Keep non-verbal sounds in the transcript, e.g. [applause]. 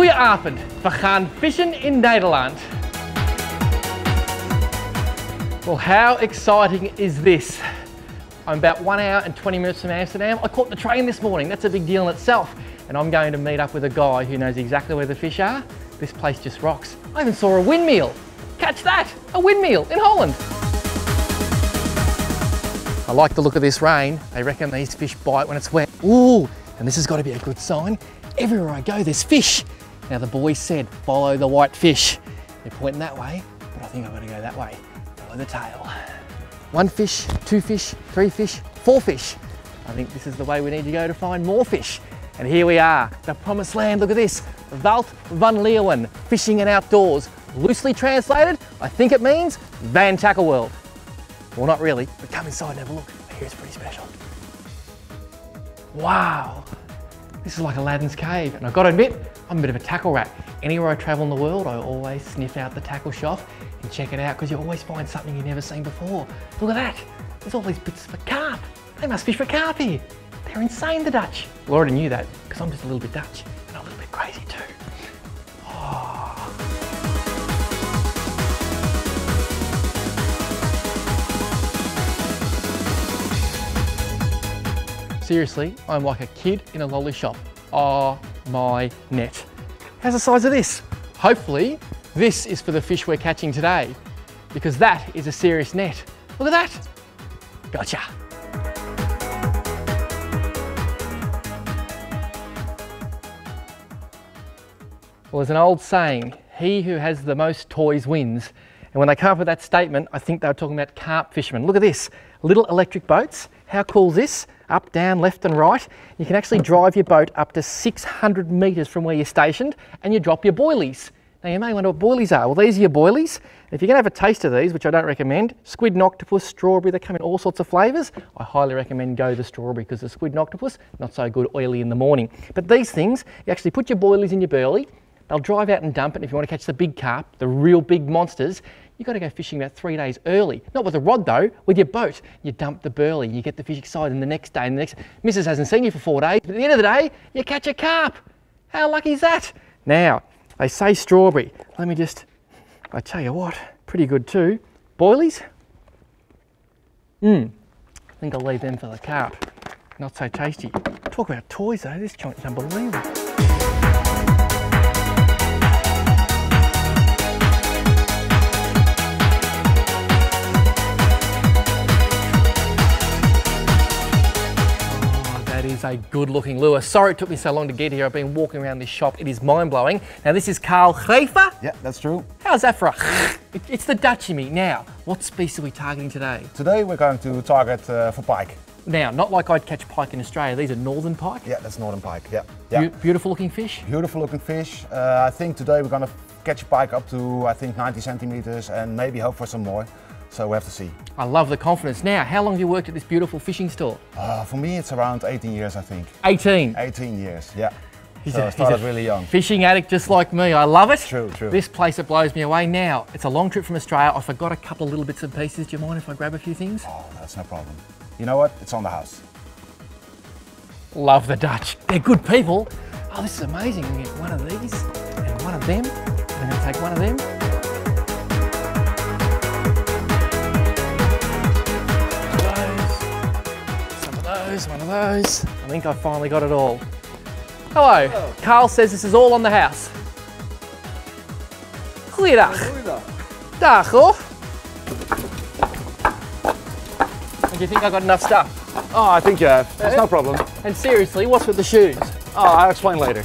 Goedenavond, we gaan fishing in Nederland. Well, how exciting is this? I'm about one hour and 20 minutes from Amsterdam. I caught the train this morning, that's a big deal in itself. And I'm going to meet up with a guy who knows exactly where the fish are. This place just rocks. I even saw a windmill. Catch that, a windmill in Holland. I like the look of this rain. They reckon these fish bite when it's wet. Ooh, and this has got to be a good sign. Everywhere I go, there's fish. Now the boys said, follow the white fish. They're pointing that way, but I think I'm gonna go that way. Follow the tail. One fish, two fish, three fish, four fish. I think this is the way we need to go to find more fish. And here we are, the promised land. Look at this, Wout van Leeuwen, fishing and outdoors. Loosely translated, I think it means Van Tackle World. Well, not really, but come inside and have a look. Here it's pretty special. Wow, this is like Aladdin's cave. And I've got to admit, I'm a bit of a tackle rat. Anywhere I travel in the world, I always sniff out the tackle shop and check it out because you always find something you've never seen before. Look at that. There's all these bits for carp. They must fish for carp here. They're insane, the Dutch. Well, I already knew that because I'm just a little bit Dutch and a little bit crazy too. Oh. Seriously, I'm like a kid in a lolly shop. Oh my net. How's the size of this? Hopefully, this is for the fish we're catching today because that is a serious net. Look at that. Gotcha. Well, there's an old saying, he who has the most toys wins. And when they come up with that statement, I think they were talking about carp fishermen. Look at this, little electric boats. How cool is this? Up, down, left and right. You can actually drive your boat up to 600 metres from where you're stationed and you drop your boilies. Now you may wonder what boilies are. Well, these are your boilies. If you're gonna have a taste of these, which I don't recommend, squid and octopus, strawberry, they come in all sorts of flavours. I highly recommend go the strawberry because the squid and octopus, not so good oily in the morning. But these things, you actually put your boilies in your burley, They'll drive out and dump it. And if you want to catch the big carp, the real big monsters, you've got to go fishing about three days early. Not with a rod though, with your boat. You dump the burley, you get the fish excited, and the next day, and the next, Mrs. hasn't seen you for four days, but at the end of the day, you catch a carp. How lucky is that? Now, they say strawberry. Let me just, I tell you what, pretty good too. Boilies? Mmm, I think I'll leave them for the carp. Not so tasty. Talk about toys though, this joint's unbelievable. Is a good looking lure. Sorry it took me so long to get here. I've been walking around this shop. It is mind blowing. Now this is Carl Greve. Yeah, that's true. How's that for a [laughs] It's the Dutch in me. Now, what species are we targeting today? Today we're going to target uh, for pike. Now, not like I'd catch pike in Australia. These are northern pike? Yeah, that's northern pike, yeah. yeah. Be beautiful looking fish? Beautiful looking fish. Uh, I think today we're going to catch pike up to, I think, 90 centimeters and maybe hope for some more. So we have to see. I love the confidence. Now, how long have you worked at this beautiful fishing store? Uh, for me, it's around 18 years, I think. 18? 18 years, yeah. He's so a, I started really young. Fishing addict just like me. I love it. True, true. This place, it blows me away. Now, it's a long trip from Australia. I forgot a couple of little bits and pieces. Do you mind if I grab a few things? Oh, that's no problem. You know what? It's on the house. Love the Dutch. They're good people. Oh, this is amazing. We get one of these and one of them. I'm going to take one of them those, one of those. I think I finally got it all. Hello. Hello. Carl says this is all on the house. Goeiedag. Dag hoor. Do you think I got enough stuff? Oh, I think you have. There's eh? no problem. And seriously, what's with the shoes? Oh, I'll explain later.